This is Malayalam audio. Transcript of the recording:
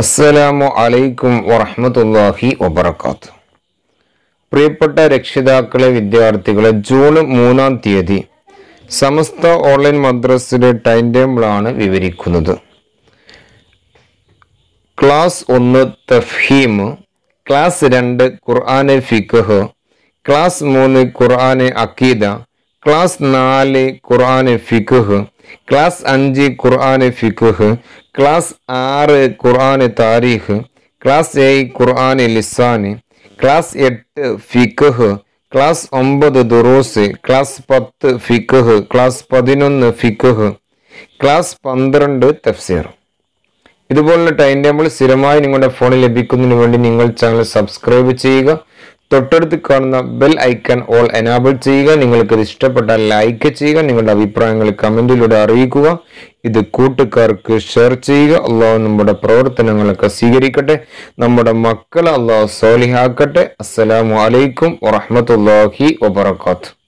അസ്സലാമു അലൈക്കും വറഹ്മത്തുള്ളാഹി വബറകാത്ത്. പ്രിയപ്പെട്ട രക്ഷിതാക്കളെ വിദ്യാർത്ഥികളെ ജൂൺ മൂന്നാം തീയതി സമസ്ത ഓൺലൈൻ മദ്രസയുടെ ടൈം ടേബിളാണ് വിവരിക്കുന്നത്. ക്ലാസ് ഒന്ന് തഫ്ഹീം ക്ലാസ് രണ്ട് ഖുർആനെ ഫിഖ് ക്ലാസ് മൂന്ന് ഖുർആനെ അക്കീദ ക്ലാസ് നാല് ഖുർആന് ഫിഖ് ക്ലാസ് അഞ്ച് ഖുർആന് ഫിഖ് ക്ലാസ് ആറ് ഖുർആന് താരീഖ് ക്ലാസ് ഏഴ് ഖുർആന് ലിസാന് ക്ലാസ് എട്ട് ഫിഖ് ക്ലാസ് ഒമ്പത് ദുറൂസ് ക്ലാസ് പത്ത് ഫിഖ് ക്ലാസ് പതിനൊന്ന് ഫിഖ് ക്ലാസ് പന്ത്രണ്ട് തഫ്സീർ. ഇതുപോലുള്ള ടൈം ടേബിൾ സ്ഥിരമായി നിങ്ങളുടെ ഫോണിൽ ലഭിക്കുന്നതിന് വേണ്ടി നിങ്ങൾ ചാനൽ സബ്സ്ക്രൈബ് ചെയ്യുക. തൊട്ടടുത്ത് കാണുന്ന ബെൽ ഐക്കൺ ഓൾ എനാബിൾ ചെയ്യുക. നിങ്ങൾക്ക് ഇത് ഇഷ്ടപ്പെട്ടാൽ ലൈക്ക് ചെയ്യുക. നിങ്ങളുടെ അഭിപ്രായങ്ങൾ കമന്റിലൂടെ അറിയിക്കുക. ഇത് കൂട്ടുകാർക്ക് ഷെയർ ചെയ്യുക. അള്ളാഹു നമ്മുടെ പ്രവർത്തനങ്ങളൊക്കെ സ്വീകരിക്കട്ടെ. നമ്മുടെ മക്കളെ അള്ളാഹു സോലിഹാക്കട്ടെ അസ്സലാമു അലൈക്കും വറഹ്മത്തുള്ളാഹി വബറകാതുഹു.